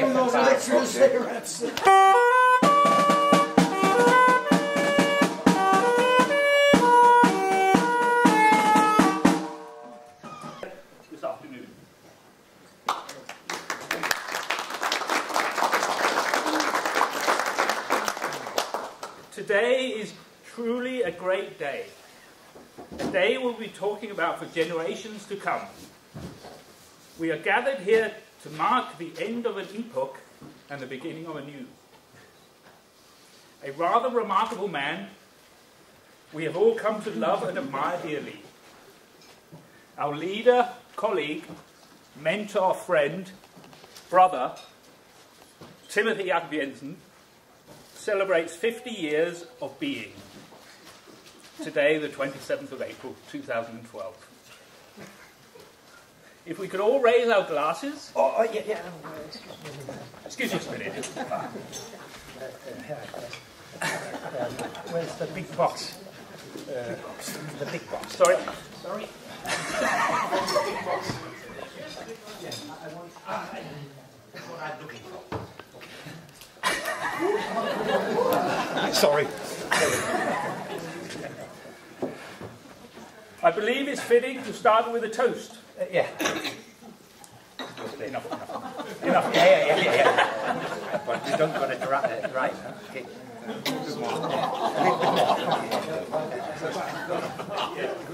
Start smoking those electrical cigarettes. this afternoon. Today is truly a great day. A day we'll be talking about for generations to come. We are gathered here to mark the end of an epoch and the beginning of a new. A rather remarkable man we have all come to love and admire dearly. Our leader, colleague, mentor, friend, brother, Timothy Jacob Jensen, celebrates 50 years of being. Today, the 27th of April, 2012. If we could all raise our glasses. Oh, oh yeah, yeah. Excuse me just a minute. Where's the big box? Uh, the big box. Sorry. Sorry. Sorry. I believe it's fitting to start with a toast. Uh, yeah. Enough, enough. Enough. Yeah, yeah, yeah, yeah. yeah. But you don't got it right. right huh? okay.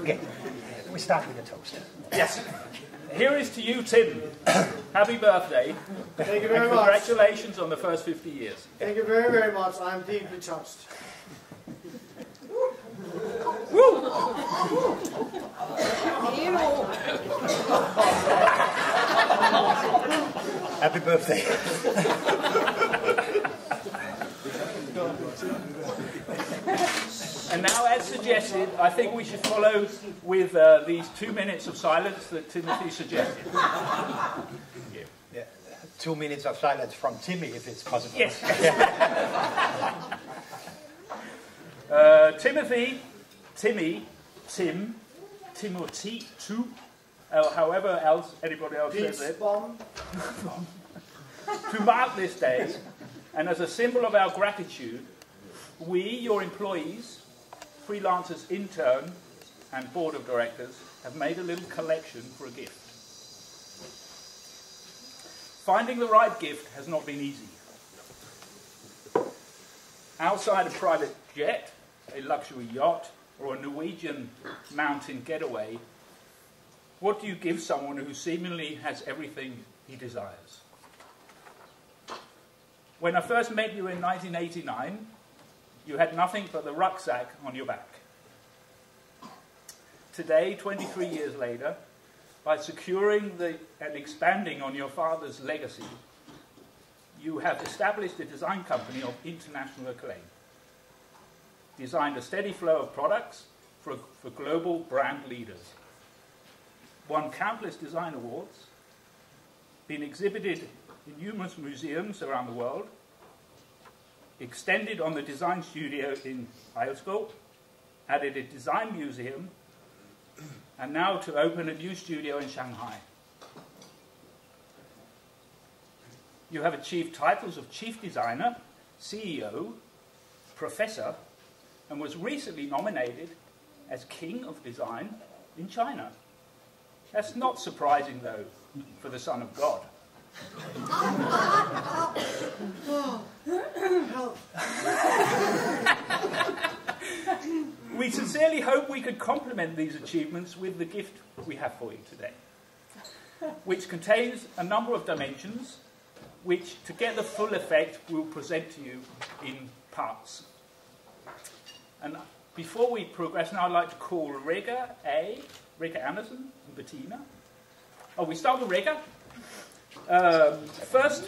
Okay. We start with a toast. Yes. Here is to you, Tim. Happy birthday. Thank you very much. congratulations on the first 50 years. Thank you very, very much. I'm deeply touched. Happy birthday. And now, as suggested, I think we should follow with uh, these two minutes of silence that Timothy suggested. Yeah. Two minutes of silence from Timmy, if it's possible. Yes. uh, Timothy, Timmy, Tim, Timothy, two, uh, however else anybody else says it. to mark this day, and as a symbol of our gratitude, we, your employees, freelancers, intern, and board of directors, have made a little collection for a gift. Finding the right gift has not been easy. Outside a private jet, a luxury yacht, or a Norwegian mountain getaway, what do you give someone who seemingly has everything he desires? When I first met you in 1989, you had nothing but the rucksack on your back. Today, 23 years later, by securing the, and expanding on your father's legacy, you have established a design company of international acclaim, designed a steady flow of products for, for global brand leaders, won countless design awards, been exhibited in numerous museums around the world, extended on the design studio in Hejlskov, added a design museum, and now to open a new studio in Shanghai. You have achieved titles of Chief Designer, CEO, Professor, and was recently nominated as King of Design in China. That's not surprising, though, for the Son of God. We sincerely hope we could complement these achievements with the gift we have for you today, which contains a number of dimensions which, to get the full effect, we'll present to you in parts. And before we progress now, I'd like to call Rega A, Rega Anderson, and Bettina. Oh, we start with Rega. Um, first,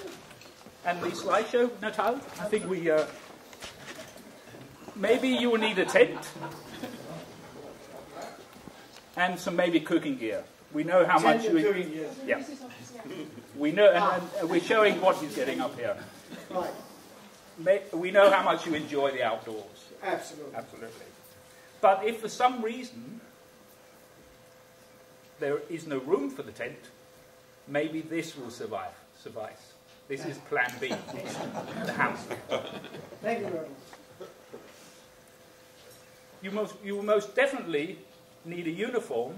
and the slideshow, Natal. I think we. Uh, maybe you will need a tent and some maybe cooking gear. We know how much yes. Yeah. We know, and, and we're showing what he's getting up here. Right. We know how much you enjoy the outdoors. Absolutely. Absolutely. But if for some reason there is no room for the tent, maybe this will survive, suffice. This is plan B, the hammock. Thank you very much. You, most, you will most definitely need a uniform,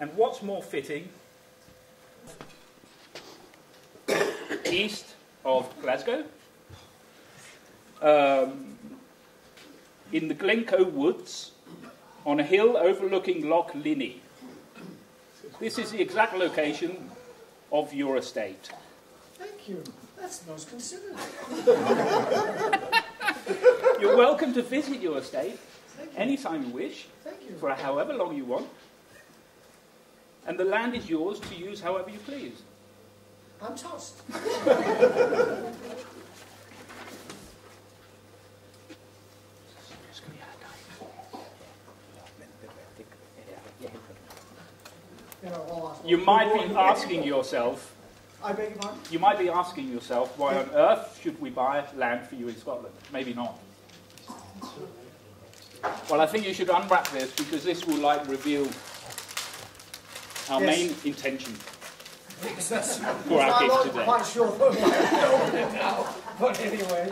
and what's more fitting, east of Glasgow, um, in the Glencoe Woods, on a hill overlooking Loch Linnhe. This is the exact location of your estate. Thank you. That's most considerate. You're welcome to visit your estate you. anytime you wish, you. for however long you want. And the land is yours to use however you please. I'm tossed. You know, all You might be asking yourself, I beg your pardon? you might be asking yourself, why on earth should we buy land for you in Scotland? Maybe not. Well, I think you should unwrap this because this will like reveal our Yes. main intention Yes, that's- for our I'm not today. quite sure what I'm open it now. But anyway.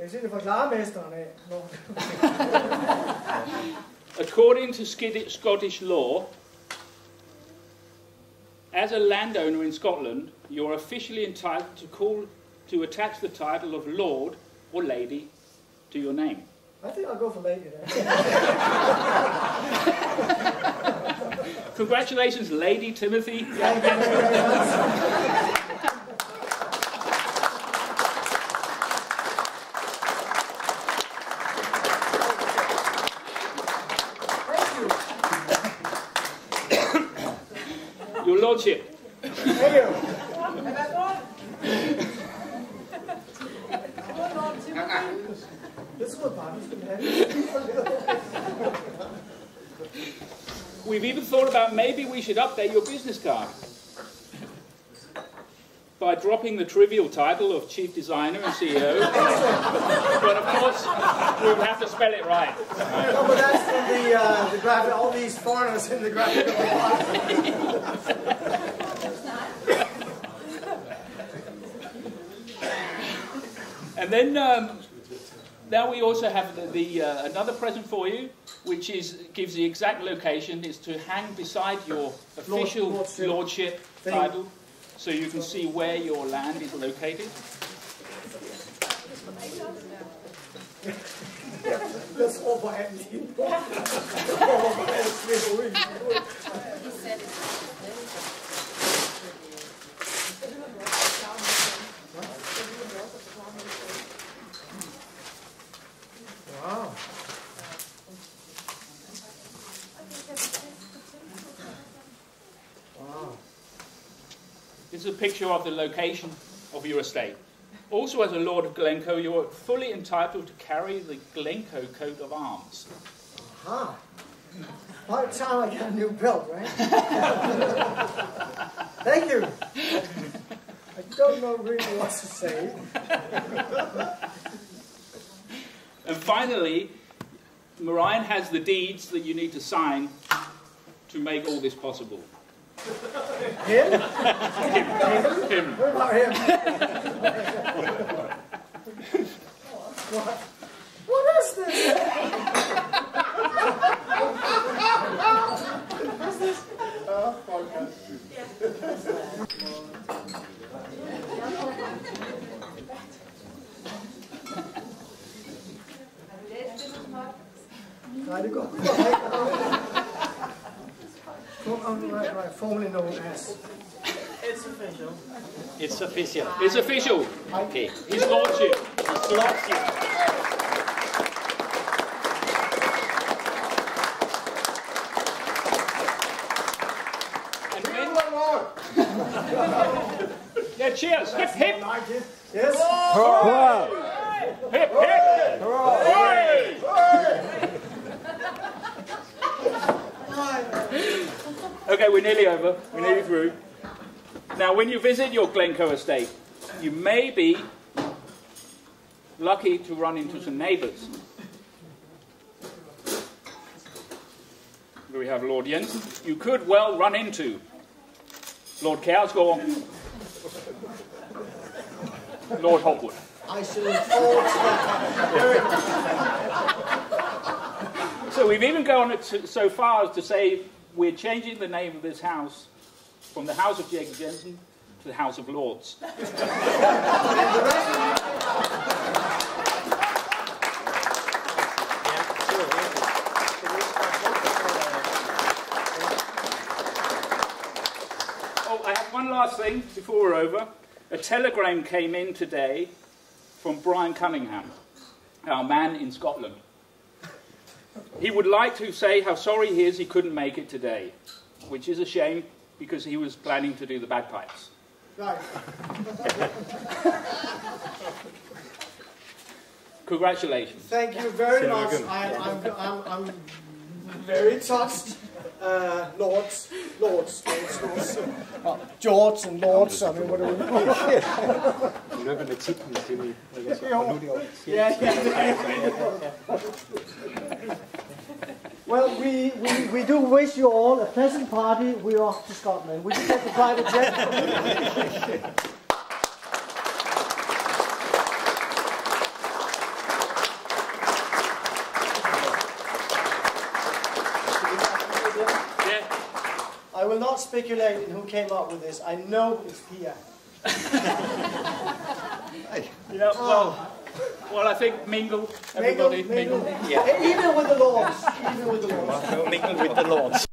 Det af. According to Scottish law, as a landowner in Scotland, you're officially entitled to call to attach the title of Lord or Lady to your name. I think I'll go for lady then. Congratulations, Lady Timothy. Thank you very much. Thank you. Your Lordship, Thank you. This is what Bobby's been having. We've even thought about maybe we should update your business card by dropping the trivial title of Chief Designer and CEO. but of course, we would have to spell it right. No, but that's in the, uh, the graphic, all these foreigners in the graphic. And then um, now we also have the, the uh, another present for you, which is gives the exact location. It's to hang beside your official lordship. lordship title, so you can see where your land is located. That's all for This is a picture of the location of your estate. Also, as a Lord of Glencoe, you are fully entitled to carry the Glencoe coat of arms. By the time I get a new belt, right? Thank you. I don't know really what to say. And finally, Marion has the deeds that you need to sign to make all this possible. Him? Him. Him. What about him? what? What is this? Nej, det går From, right, right, formerly known as. It's official. It's official. It's official. Okay. His Lordship. His Lordship. And when, yeah, cheers. Hip, hip. Like it. Yes? Hip, hip! Hooray! Okay, we're nearly over. We're nearly through. Now, when you visit your Glencoe estate, you may be lucky to run into some neighbours. We have Lord Jensen. You could well run into Lord Kjærsgaard, Lord Hopwood. I shall look forward to that. So we've even gone so far as to say we're changing the name of this house from the House of Jacob Jensen to the House of Lords. Oh, I have one last thing before we're over. A telegram came in today from Brian Cunningham, our man in Scotland. He would like to say how sorry he is he couldn't make it today, which is a shame because he was planning to do the bagpipes. Right. Congratulations. Thank you very much. I, I'm, I'm, I'm very touched. Uh, Lords, Lords, Lords, Lords. Uh, George and Lords, I mean, what do we Løber med titlen til mig. Eller så, og nu er det over. Yeah, yeah. well, we, we, we do wish you all a pleasant party. We're off to Scotland. We can take the private jet. I will not speculate in who came up with this. I know it's Pia. Yeah, well, oh. Well, I think mingle, everybody, mingle. mingle. Even with the Lords. Even with the Lords. Mingle with the lords.